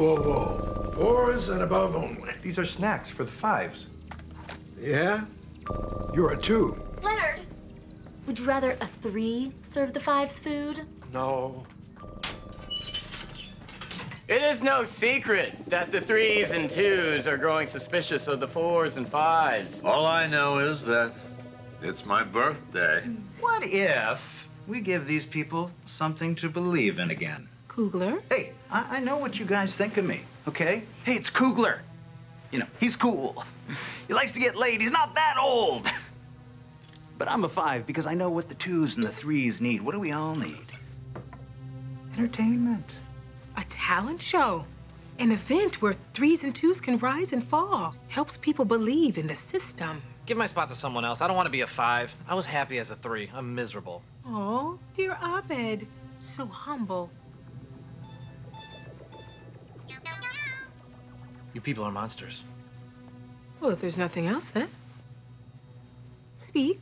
fours and above only. These are snacks for the fives. Yeah? You're a two. Leonard, would you rather a three serve the fives food? No. It is no secret that the threes and twos are growing suspicious of the fours and fives. All I know is that it's my birthday. What if we give these people something to believe in again? Kugler? Hey, I, I know what you guys think of me, okay? Hey, it's Kugler. You know, he's cool. He likes to get laid. He's not that old. But I'm a five because I know what the twos and the threes need. What do we all need? Entertainment. A talent show. An event where threes and twos can rise and fall. Helps people believe in the system. Give my spot to someone else. I don't want to be a five. I was happy as a three. I'm miserable. Oh, dear Abed. So humble. You people are monsters. Well, if there's nothing else, then. Speak.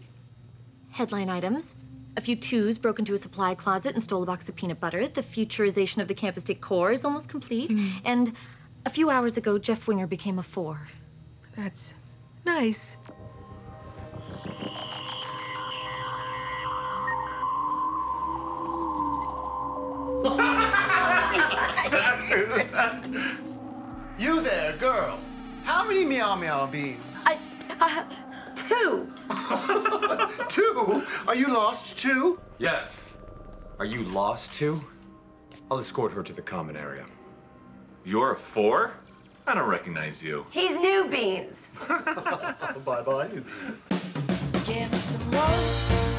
Headline items. A few twos broke into a supply closet and stole a box of peanut butter. The futurization of the campus decor is almost complete. Hmm. And a few hours ago, Jeff Winger became a four. That's nice. You there, girl. How many Meowmeowbeenz? I, uh, two. Two? Are you lost too? Yes. Are you lost too? I'll escort her to the common area. You're a four? I don't recognize you. He's new beans. bye bye, new beans. Give me some more.